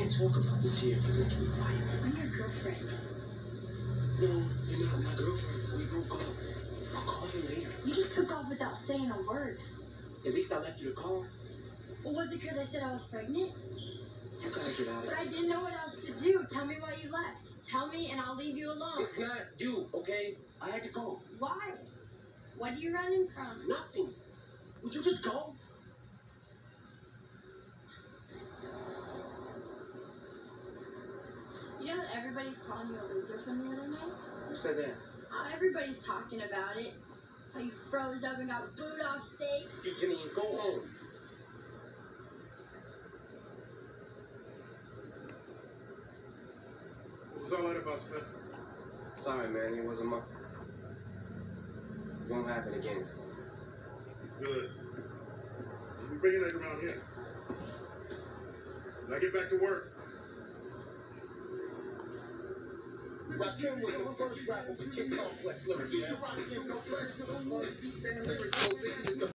can't talk about this here. You keep quiet. I'm your girlfriend. No, you're not my girlfriend. We broke up. I'll call you later. You just took off without saying a word. At least I left you the call. Well, was it because I said I was pregnant? You gotta get out of But I didn't know what else to do. Tell me why you left. Tell me, and I'll leave you alone. It's not you, okay? I had to go. Why? What are you running from? Nothing. Would you just go? Everybody's calling you a loser from the other night? Who said that? Oh, everybody's talking about it. How you froze up and got booed off stage. You Janine, go home. What was all that about, Smith? Sorry, man. It wasn't my. It Won't happen again. Good. You bringing that around here. Now get back to work. Rock him with the first rappers to kick off West Lyrics.